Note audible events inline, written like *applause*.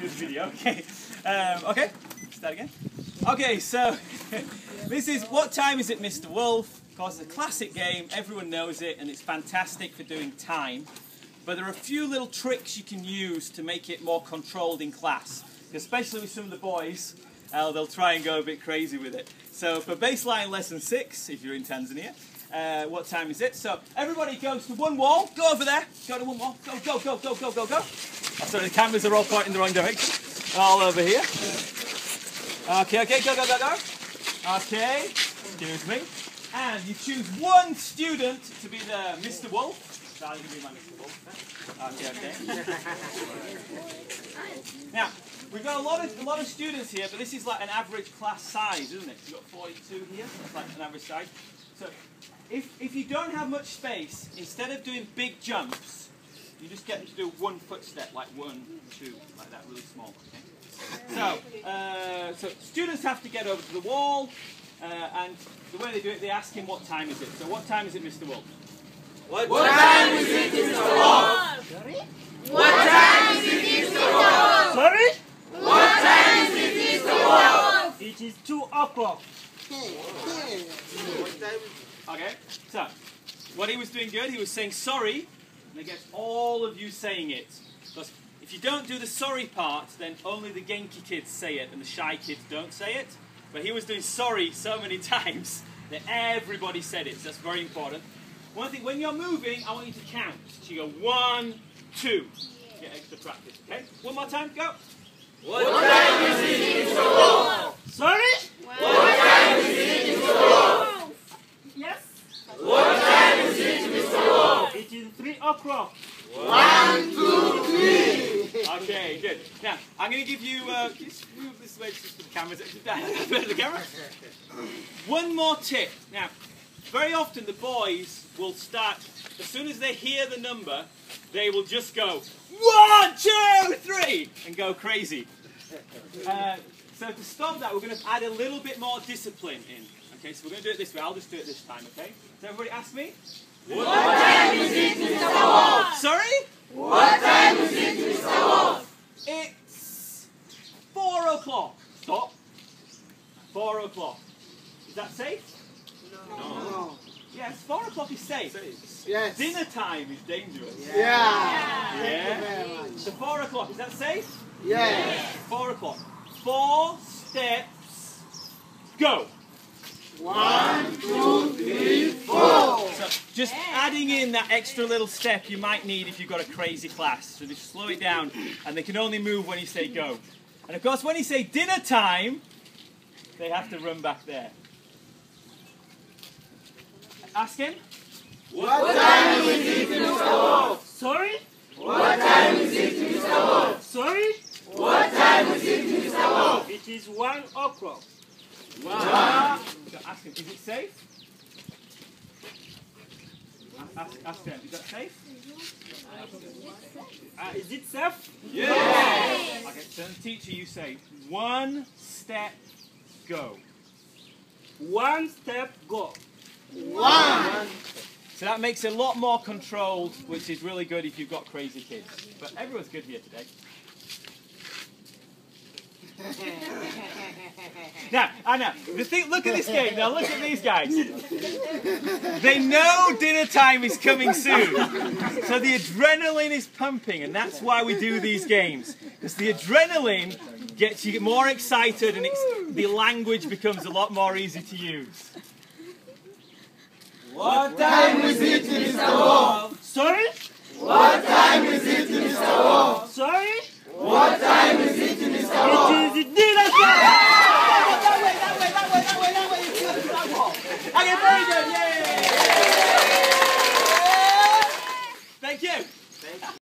Good video. Okay. Um, okay. Start again. Okay. So *laughs* this is what time is it, Mr. Wolf? Of course, it's a classic game. Everyone knows it, and it's fantastic for doing time. But there are a few little tricks you can use to make it more controlled in class, especially with some of the boys. Uh, they'll try and go a bit crazy with it. So for baseline lesson six, if you're in Tanzania, uh, what time is it? So everybody goes to one wall. Go over there. Go to one wall. Go, go, go, go, go, go, go. Sorry, the cameras are all pointing the wrong direction. All over here. Okay, okay, go, go, go, go. Okay, excuse me. And you choose one student to be the Mr. Wolf. Can be my Mr. Wolf. Okay, okay. *laughs* Now, we've got a lot of a lot of students here, but this is like an average class size, isn't it? You've got 42 here. That's like an average size. So if, if you don't have much space, instead of doing big jumps, you just get them to do one footstep, like one, two, like that, really small. Okay? So, uh, so students have to get over to the wall, uh, and the way they do it, they ask him what time is it. So what time is it, Mr. Wolf? What, what time is it, Mr. Wolf? Sorry? What time is it, Mr. Wolf? Sorry? What time is it, Mr. Wolf? It is 2 o'clock. Okay, so what he was doing good, he was saying sorry, and it gets all of you saying it. Because if you don't do the sorry part, then only the Genki kids say it and the shy kids don't say it. But he was doing sorry so many *laughs* times that everybody said it, so that's very important. One thing, when you're moving, I want you to count. So you go one, two. Get extra practice, okay? One more time, go is it, Mr. Wolf? Sorry? What time is it, Mr. Wolf? Yes? What time is it, Mr. Wolf? It is 3. One, two, three. Okay, good. Now, I'm going to give you, uh, can you move this way just for the cameras, *laughs* the camera? One more tip. Now, very often the boys will start, as soon as they hear the number, they will just go, one, two, three, and go crazy. Uh, so to stop that, we're going to add a little bit more discipline in. Okay, so we're going to do it this way. I'll just do it this time, okay? So everybody ask me. What time is it, Mr. Wolf? Sorry? What time is it, Mr. Wolf? It's four o'clock. Stop. Four o'clock. Is that safe? No. no. Yes, four o'clock is safe. safe. Yes. Dinner time is dangerous. Yeah. Yeah. Very much. So four o'clock, is that safe? Yes. Four o'clock. Four steps. Go. One, two, three, four. So just adding in that extra little step you might need if you've got a crazy class. So just slow it down, and they can only move when you say go. And of course, when you say dinner time, they have to run back there. Ask him. What time is it? Sorry? What time is it, Mr. Wolf? Sorry? What time is it, Mr. Wolf? It is 1 o'clock. Wow. So ask him, is it safe? Ask, ask them, is that safe? Uh, is it safe? Yes. Okay, so the teacher, you say, one step, go. One step, go. One. So that makes it a lot more controlled, which is really good if you've got crazy kids. But everyone's good here today. *laughs* Now, I know. Thing, look at this game. Now look at these guys. They know dinner time is coming soon. So the adrenaline is pumping, and that's why we do these games. Because the adrenaline gets you more excited, and it's, the language becomes a lot more easy to use. What time is it?